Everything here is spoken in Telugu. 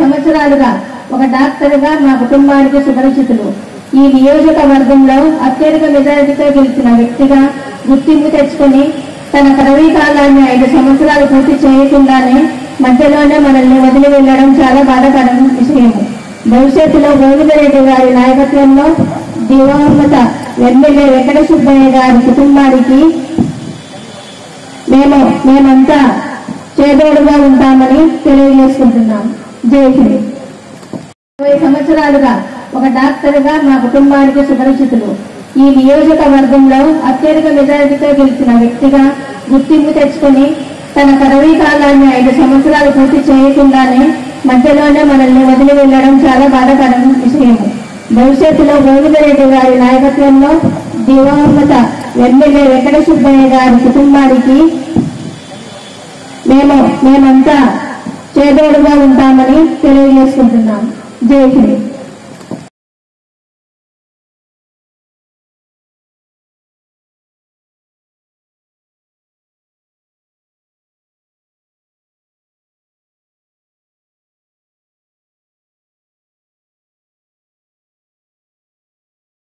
సంవత్సరాలుగా ఒక డాక్టర్గా మా కుటుంబానికి సుపరిచితులు. ఈ నియోజకవర్గంలో అత్యధిక మెజారిటీతో గెలిచిన వ్యక్తిగా గుర్తింపు తెచ్చుకుని తన పదవీ కాలాన్ని ఐదు సంవత్సరాలు పూర్తి చేయకుండానే మధ్యలోనే మనల్ని వదిలి వెళ్ళడం చాలా బాధాకరం విషయం. భవిష్యత్తులో గోవిందరెడ్డి గారి నాయకత్వంలో దివంగత ఎమ్మెల్యే వెంకట సుబ్బయ్య గారి కుటుంబానికి మేము మేమంతా చేదోడుగా ఉంటామని తెలియజేసుకుంటున్నాం. జై హింద్. ఇరవై సంవత్సరాలుగా ఒక డాక్టర్గా మా కుటుంబానికి సుపరిచితులు ఈ నియోజకవర్గంలో అత్యధిక మెజారిటీతో గెలిచిన వ్యక్తిగా గుర్తింపు తెచ్చుకొని తన పదవీ కాలాన్ని ఐదు సంవత్సరాలు పూర్తి చేయకుండానే మధ్యలోనే మనల్ని వదిలి వెళ్ళడం చాలా బాధాకరం విషయం భవిష్యత్తులో గోవిందరెడ్డి గారి నాయకత్వంలో దివంగత ఎమ్మెల్యే వెంకట సుబ్బయ్య గారి కుటుంబానికి మేము మేమంతా చేదోడుగా ఉంటామని తెలియజేసుకుంటున్నాం. జై హింద్.